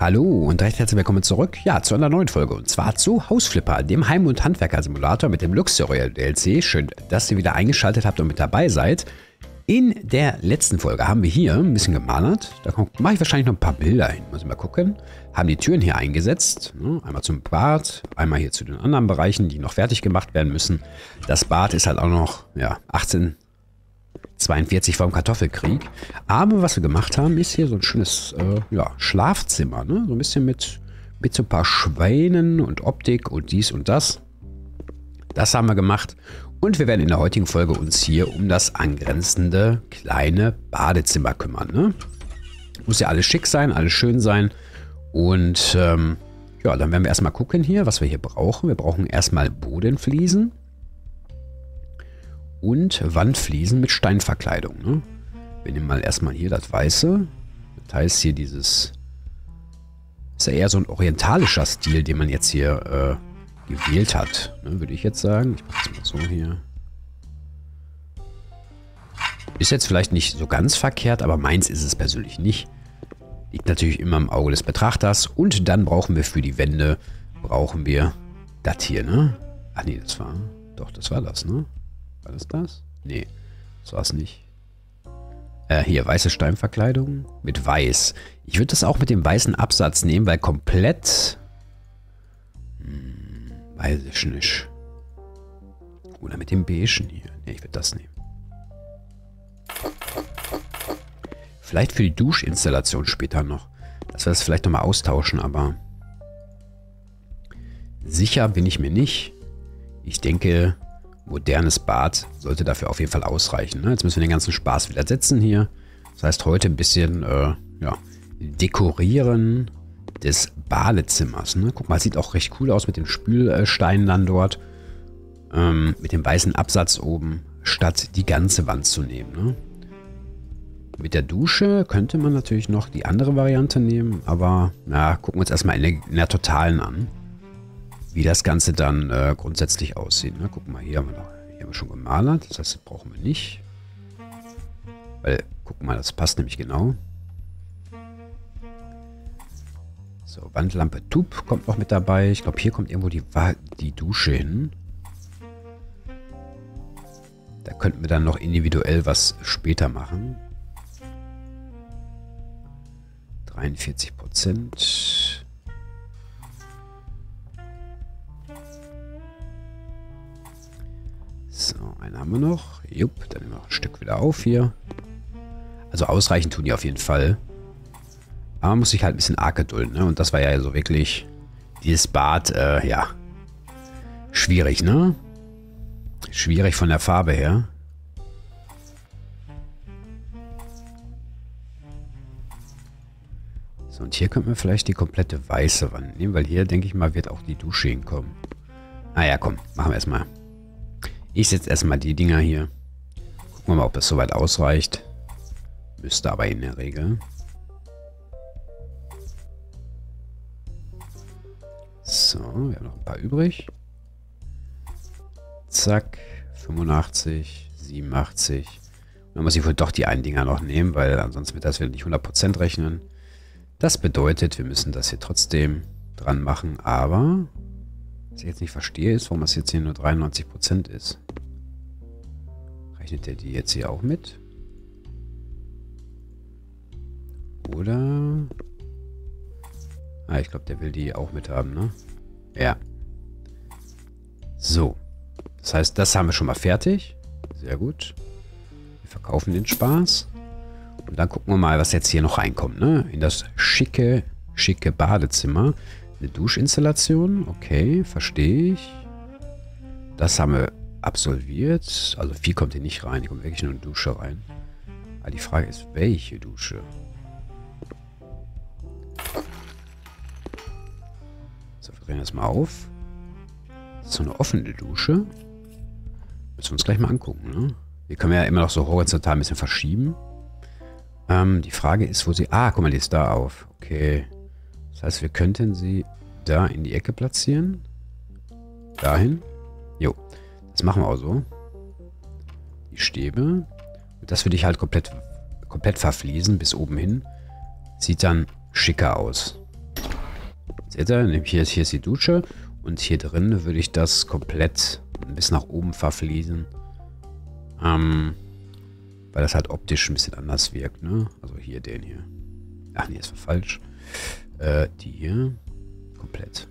Hallo und recht herzlich willkommen zurück, ja, zu einer neuen Folge und zwar zu Hausflipper, dem Heim- und Handwerker-Simulator mit dem Luxurial DLC. Schön, dass ihr wieder eingeschaltet habt und mit dabei seid. In der letzten Folge haben wir hier ein bisschen gemalert. Da mache ich wahrscheinlich noch ein paar Bilder hin. Muss ich mal gucken. Haben die Türen hier eingesetzt. Ne? Einmal zum Bad, einmal hier zu den anderen Bereichen, die noch fertig gemacht werden müssen. Das Bad ist halt auch noch ja, 18 42 vom Kartoffelkrieg. Aber was wir gemacht haben, ist hier so ein schönes äh, ja, Schlafzimmer. Ne? So ein bisschen mit, mit so ein paar Schweinen und Optik und dies und das. Das haben wir gemacht. Und wir werden in der heutigen Folge uns hier um das angrenzende kleine Badezimmer kümmern. Ne? Muss ja alles schick sein, alles schön sein. Und ähm, ja, dann werden wir erstmal gucken hier, was wir hier brauchen. Wir brauchen erstmal Bodenfliesen und Wandfliesen mit Steinverkleidung. Ne? Wir nehmen mal erstmal hier das Weiße. Das heißt hier dieses... Ist ja eher so ein orientalischer Stil, den man jetzt hier äh, gewählt hat. Ne, würde ich jetzt sagen. Ich mache das mal so hier. Ist jetzt vielleicht nicht so ganz verkehrt, aber meins ist es persönlich nicht. Liegt natürlich immer im Auge des Betrachters. Und dann brauchen wir für die Wände, brauchen wir das hier, ne? Ach nee, das war... Doch, das war das, ne? War das das? Nee, das war es nicht. Äh, hier, weiße Steinverkleidung mit weiß. Ich würde das auch mit dem weißen Absatz nehmen, weil komplett... Hm, weiß ich nicht. Oder mit dem beigen hier. Nee, ich würde das nehmen. Vielleicht für die Duschinstallation später noch. Dass wir das vielleicht nochmal austauschen, aber... Sicher bin ich mir nicht. Ich denke, modernes Bad sollte dafür auf jeden Fall ausreichen. Ne? Jetzt müssen wir den ganzen Spaß wieder setzen hier. Das heißt, heute ein bisschen äh, ja, dekorieren des Badezimmers. Ne? Guck mal, sieht auch recht cool aus mit den Spülsteinen dann dort. Ähm, mit dem weißen Absatz oben, statt die ganze Wand zu nehmen. Ne? Mit der Dusche könnte man natürlich noch die andere Variante nehmen, aber na, gucken wir uns erstmal in der, in der totalen an wie das Ganze dann äh, grundsätzlich aussieht. Ne? Guck mal, hier haben, wir noch, hier haben wir schon gemalert. Das heißt, das brauchen wir nicht. Weil, guck mal, das passt nämlich genau. So, Wandlampe Tub kommt noch mit dabei. Ich glaube, hier kommt irgendwo die, die Dusche hin. Da könnten wir dann noch individuell was später machen. 43 Prozent. So, einen haben wir noch. Jupp, dann nehmen wir noch ein Stück wieder auf hier. Also ausreichend tun die auf jeden Fall. Aber man muss sich halt ein bisschen arg gedulden, ne? Und das war ja so wirklich dieses Bad, äh, ja. Schwierig, ne? Schwierig von der Farbe her. So, und hier könnten wir vielleicht die komplette weiße Wand nehmen, weil hier, denke ich mal, wird auch die Dusche hinkommen. Naja, komm, machen wir erstmal. Ich setze erstmal die Dinger hier. Gucken wir mal, ob es soweit ausreicht. Müsste aber in der Regel. So, wir haben noch ein paar übrig. Zack, 85, 87. dann muss ich wohl doch die einen Dinger noch nehmen, weil ansonsten wird das wieder nicht 100% rechnen. Das bedeutet, wir müssen das hier trotzdem dran machen, aber was ich jetzt nicht verstehe, ist, warum das jetzt hier nur 93% ist. Rechnet der die jetzt hier auch mit? Oder... Ah, ich glaube, der will die auch mit haben, ne? Ja. So. Das heißt, das haben wir schon mal fertig. Sehr gut. Wir verkaufen den Spaß. Und dann gucken wir mal, was jetzt hier noch reinkommt, ne? In das schicke, schicke Badezimmer. Eine Duschinstallation, okay, verstehe ich. Das haben wir absolviert. Also viel kommt hier nicht rein, hier kommt wirklich nur eine Dusche rein. Aber die Frage ist, welche Dusche? So, wir drehen das mal auf. Das ist so eine offene Dusche. Müssen wir uns gleich mal angucken, ne? Hier können wir ja immer noch so horizontal ein bisschen verschieben. Ähm, die Frage ist, wo sie... Ah, guck mal, die ist da auf. Okay. Das heißt, wir könnten sie da in die Ecke platzieren. Dahin. Jo. Das machen wir auch so. Die Stäbe. Das würde ich halt komplett, komplett verfließen bis oben hin. Sieht dann schicker aus. Seht ihr? Hier ist, hier ist die Dusche. Und hier drin würde ich das komplett bis nach oben verfließen. Ähm, weil das halt optisch ein bisschen anders wirkt, ne? Also hier den hier. Ach nee, ist falsch. Äh, die hier. Komplett.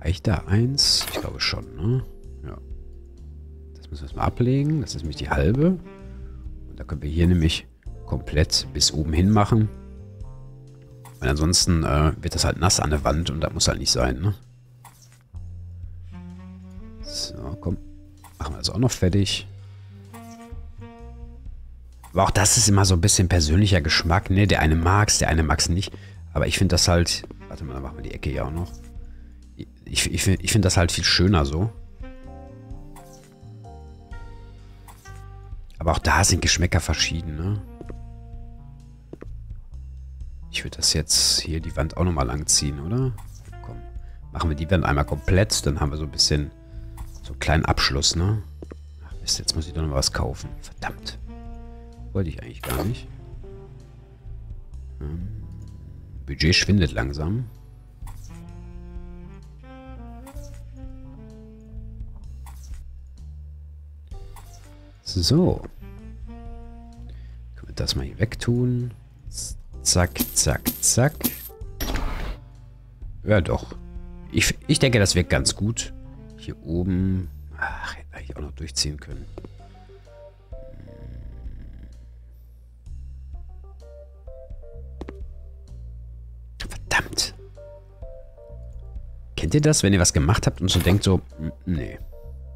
Reicht da eins? Ich glaube schon, ne? Ja. Das müssen wir erstmal ablegen. Das ist nämlich die halbe. Und da können wir hier nämlich komplett bis oben hin machen. Weil ansonsten äh, wird das halt nass an der Wand und das muss halt nicht sein, ne? So, komm. Machen wir das auch noch fertig. Aber auch das ist immer so ein bisschen persönlicher Geschmack, ne? Der eine mag es, der eine mag es nicht. Aber ich finde das halt... Warte mal, dann machen wir die Ecke ja auch noch. Ich, ich, ich finde das halt viel schöner so. Aber auch da sind Geschmäcker verschieden, ne? Ich würde das jetzt hier die Wand auch nochmal langziehen, oder? Komm, machen wir die Wand einmal komplett, dann haben wir so ein bisschen so einen kleinen Abschluss, ne? Ach Mist, jetzt muss ich doch noch was kaufen. Verdammt. Wollte ich eigentlich gar nicht. Hm. Budget schwindet langsam. So. Können wir das mal hier wegtun. Zack, zack, zack. Ja, doch. Ich, ich denke, das wirkt ganz gut. Hier oben. Ach, hätte ich auch noch durchziehen können. Kennt ihr das, wenn ihr was gemacht habt und so denkt so, nee.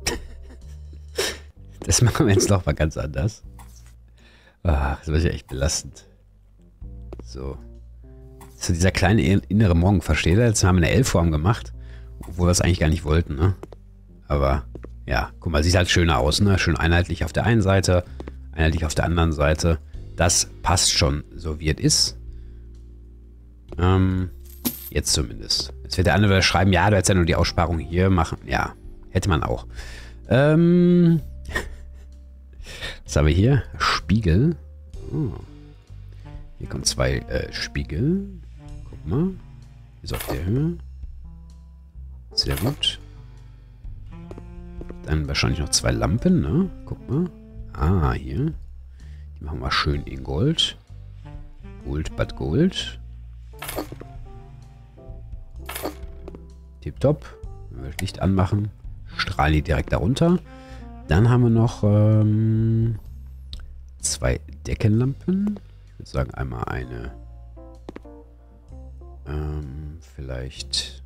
Das machen wir jetzt noch mal ganz anders. Ach, das ist ja echt belastend. So. So dieser kleine innere Morgen, versteht ihr? Jetzt haben wir eine L-Form gemacht, obwohl wir es eigentlich gar nicht wollten, ne? Aber, ja, guck mal, sieht halt schöner aus, ne? Schön einheitlich auf der einen Seite, einheitlich auf der anderen Seite. Das passt schon, so wie es ist. Ähm, jetzt zumindest. Jetzt wird der andere schreiben, ja, du hättest ja nur die Aussparung hier machen. Ja, hätte man auch. Ähm, was haben wir hier? Spiegel. Oh. Hier kommen zwei äh, Spiegel. Guck mal. Ist auf der Höhe. Sehr gut. Dann wahrscheinlich noch zwei Lampen, ne? Guck mal. Ah, hier. Die machen wir schön in Gold. Gold, Bad Gold. Tipptopp. Wenn wir das Licht anmachen, strahlen die direkt darunter. Dann haben wir noch ähm, zwei Deckenlampen würde sagen, einmal eine. Ähm, vielleicht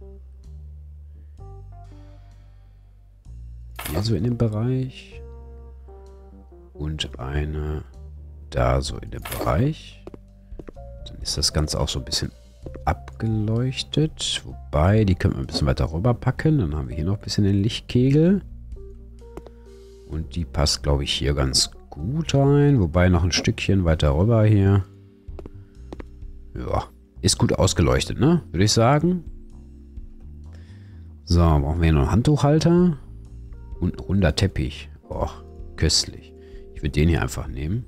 hier so in dem Bereich. Und eine da so in dem Bereich. Dann ist das Ganze auch so ein bisschen abgeleuchtet. Wobei, die können wir ein bisschen weiter rüber packen. Dann haben wir hier noch ein bisschen den Lichtkegel. Und die passt, glaube ich, hier ganz gut rein. Wobei noch ein Stückchen weiter rüber hier. Ja, ist gut ausgeleuchtet, ne? Würde ich sagen. So, brauchen wir hier noch einen Handtuchhalter. Und ein runder Teppich. Boah, köstlich. Ich würde den hier einfach nehmen.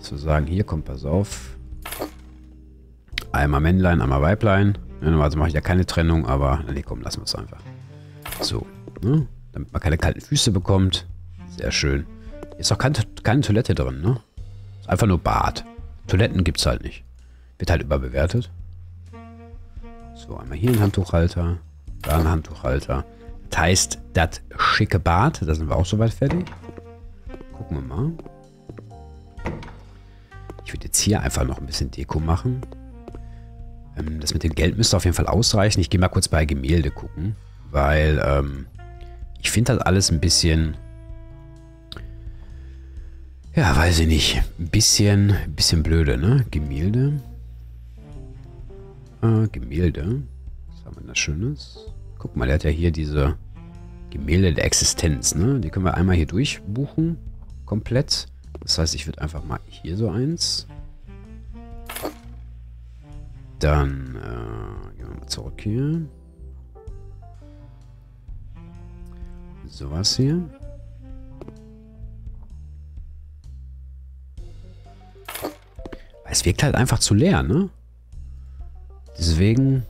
Zu sagen, hier kommt, pass auf. Einmal Männlein, einmal Weiblein. Also mache ich ja keine Trennung, aber nee, komm, lassen wir es einfach. So, ne? Damit man keine kalten Füße bekommt. Sehr schön. Ist auch kein, keine Toilette drin, ne? Ist einfach nur Bad. Toiletten gibt's halt nicht. Wird halt überbewertet. So, einmal hier ein Handtuchhalter. Da ein Handtuchhalter. Das heißt, das schicke Bad, da sind wir auch soweit fertig. Gucken wir mal. Ich würde jetzt hier einfach noch ein bisschen Deko machen. Ähm, das mit dem Geld müsste auf jeden Fall ausreichen. Ich gehe mal kurz bei Gemälde gucken. Weil ähm, ich finde das alles ein bisschen ja, weiß ich nicht. Ein bisschen, bisschen blöde, ne? Gemälde. Äh, Gemälde. Was haben wir da Schönes? Guck mal, der hat ja hier diese Gemälde der Existenz, ne? Die können wir einmal hier durchbuchen. Komplett. Das heißt, ich würde einfach mal hier so eins. Dann äh, gehen wir mal zurück hier. Sowas hier. Es wirkt halt einfach zu leer, ne? Deswegen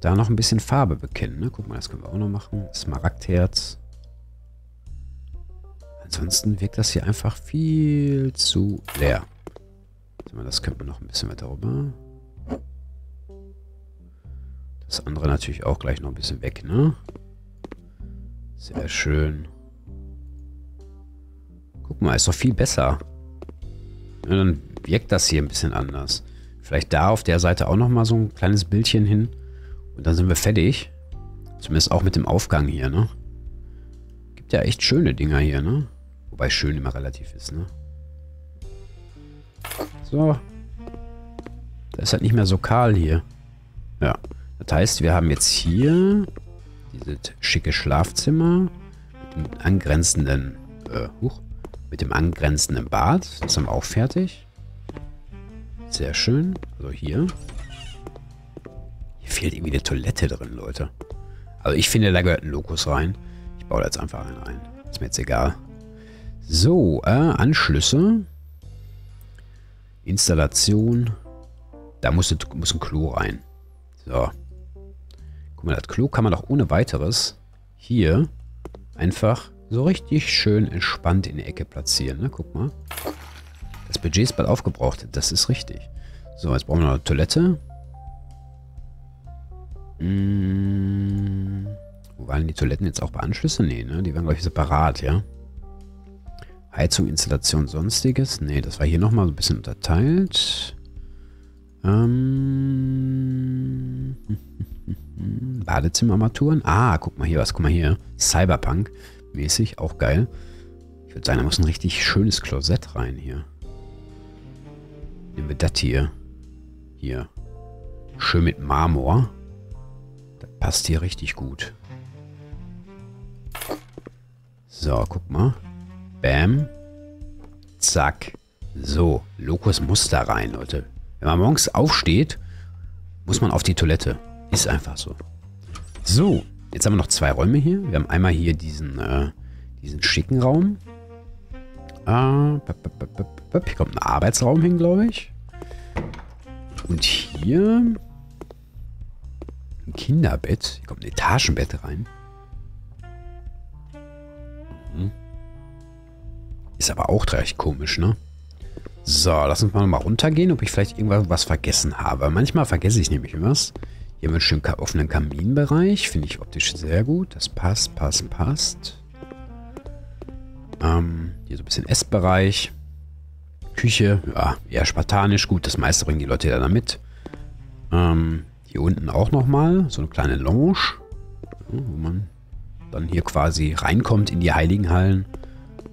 da noch ein bisschen Farbe bekennen. Ne? Guck mal, das können wir auch noch machen. Smaragdherz. Ansonsten wirkt das hier einfach viel zu leer. Das könnte man noch ein bisschen weiter rüber. Das andere natürlich auch gleich noch ein bisschen weg, ne? Sehr schön. Guck mal, ist doch viel besser. Ja, dann wirkt das hier ein bisschen anders. Vielleicht da auf der Seite auch nochmal so ein kleines Bildchen hin. Und dann sind wir fertig. Zumindest auch mit dem Aufgang hier, ne? Gibt ja echt schöne Dinger hier, ne? Wobei schön immer relativ ist, ne? So. Da ist halt nicht mehr so kahl hier. Ja. Das heißt, wir haben jetzt hier dieses schicke Schlafzimmer mit dem angrenzenden, äh, huch, mit dem angrenzenden Bad. Das haben wir auch fertig. Sehr schön. Also hier. Hier fehlt irgendwie eine Toilette drin, Leute. Also ich finde, da gehört ein Lokus rein. Ich baue da jetzt einfach einen ein. Ist mir jetzt egal. So, äh, Anschlüsse. Installation. Da muss, muss ein Klo rein. So. Guck mal, das Klo kann man doch ohne weiteres hier einfach so richtig schön entspannt in die Ecke platzieren. Ne? Guck mal. Das Budget ist bald aufgebraucht. Das ist richtig. So, jetzt brauchen wir noch eine Toilette. Hm, wo waren die Toiletten jetzt auch bei Anschlüssen? Nee, ne? Die waren, glaube ich, separat, ja. Heizung, Installation, sonstiges. Nee, das war hier nochmal so ein bisschen unterteilt. Ähm, Badezimmerarmaturen. Ah, guck mal hier, was, guck mal hier. Cyberpunk-mäßig, auch geil. Ich würde sagen, da muss ein richtig schönes Klosett rein hier. Nehmen wir das hier. Hier. Schön mit Marmor. Das passt hier richtig gut. So, guck mal. Bam. Zack. So, Lokus muss da rein, Leute. Wenn man morgens aufsteht, muss man auf die Toilette. Ist einfach so. So, jetzt haben wir noch zwei Räume hier. Wir haben einmal hier diesen, äh, diesen schicken Raum. Äh, hier kommt ein Arbeitsraum hin, glaube ich. Und hier ein Kinderbett. Hier kommt ein Etagenbett rein. Mhm. Ist aber auch recht komisch, ne? So, lass uns mal runtergehen, ob ich vielleicht irgendwas vergessen habe. Manchmal vergesse ich nämlich was. Hier haben wir einen schönen offenen Kaminbereich. Finde ich optisch sehr gut. Das passt, passt, passt. Ähm, hier so ein bisschen Essbereich. Küche, ja, eher spartanisch. Gut, das meiste bringen die Leute ja da mit. Ähm, hier unten auch nochmal so eine kleine Lounge. Wo man dann hier quasi reinkommt in die Heiligenhallen.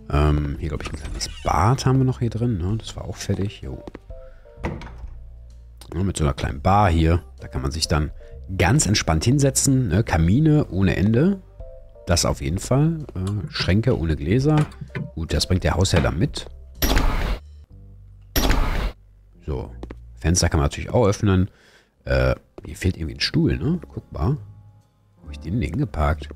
Ähm, hier, glaube ich, ein kleines Bad haben wir noch hier drin. Ne? Das war auch fertig. Jo. Ja, mit so einer kleinen Bar hier. Da kann man sich dann ganz entspannt hinsetzen. Ne? Kamine ohne Ende. Das auf jeden Fall. Äh, Schränke ohne Gläser. Gut, das bringt der Hausherr dann mit. So. Fenster kann man natürlich auch öffnen. Äh, hier fehlt irgendwie ein Stuhl, ne? Guck mal. Wo habe ich den denn geparkt?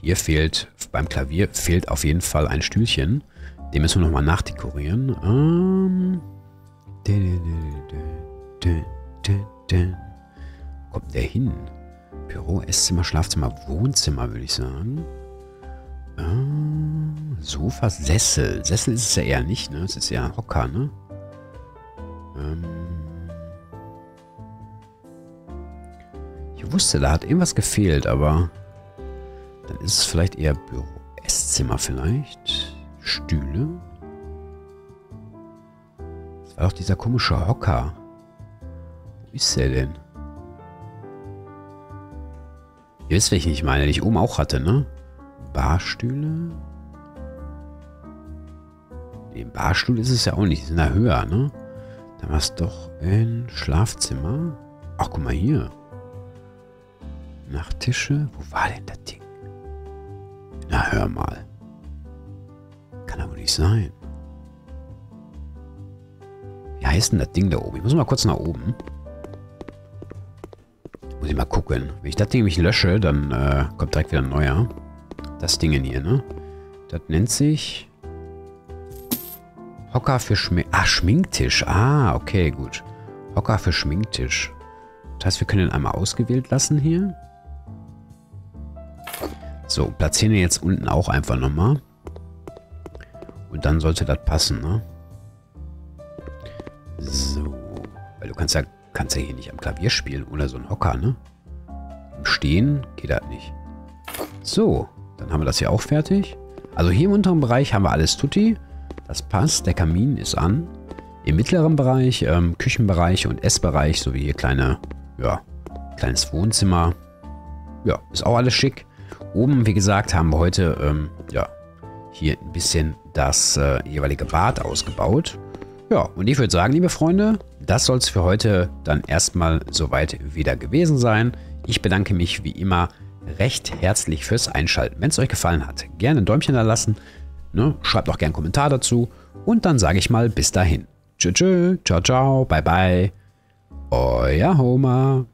Hier fehlt, beim Klavier fehlt auf jeden Fall ein Stühlchen. Den müssen wir nochmal nachdekorieren. Ähm, Wo kommt der hin? Büro, Esszimmer, Schlafzimmer, Wohnzimmer, würde ich sagen. Äh, Sofa, Sessel. Sessel ist es ja eher nicht, ne? Es ist ja Hocker, ne? Ähm, ich wusste, da hat irgendwas gefehlt, aber dann ist es vielleicht eher Büro. Esszimmer vielleicht. Stühle. Doch dieser komische Hocker. Wo ist der denn? Ihr wisst, welchen ich meine, den ich oben auch hatte, ne? Barstühle. Nee, Barstuhl ist es ja auch nicht. Die sind da höher, ne? Dann war es doch ein Schlafzimmer. Ach, guck mal hier. Nachttische. Wo war denn das Ding? Na, hör mal. Kann aber nicht sein. Wie heißt denn das Ding da oben? Ich muss mal kurz nach oben. Muss ich mal gucken. Wenn ich das Ding nämlich lösche, dann äh, kommt direkt wieder ein neuer. Das Ding hier, ne? Das nennt sich... Hocker für Schmink... Ah, Schminktisch. Ah, okay, gut. Hocker für Schminktisch. Das heißt, wir können ihn einmal ausgewählt lassen hier. So, platzieren wir jetzt unten auch einfach nochmal. Und dann sollte das passen, ne? Weil du kannst ja, kannst ja hier nicht am Klavier spielen oder so ein Hocker, ne? Im Stehen geht das nicht. So, dann haben wir das hier auch fertig. Also hier im unteren Bereich haben wir alles tutti. Das passt, der Kamin ist an. Im mittleren Bereich, ähm, Küchenbereich und Essbereich sowie hier kleine, ja, kleines Wohnzimmer. Ja, ist auch alles schick. Oben, wie gesagt, haben wir heute, ähm, ja, hier ein bisschen das äh, jeweilige Bad ausgebaut. Ja, und ich würde sagen, liebe Freunde, das soll es für heute dann erstmal soweit wieder gewesen sein. Ich bedanke mich wie immer recht herzlich fürs Einschalten. Wenn es euch gefallen hat, gerne ein Däumchen da lassen. Ne? Schreibt auch gerne einen Kommentar dazu. Und dann sage ich mal bis dahin. Tschö, tschö, ciao, ciao, bye, bye. Euer Homer.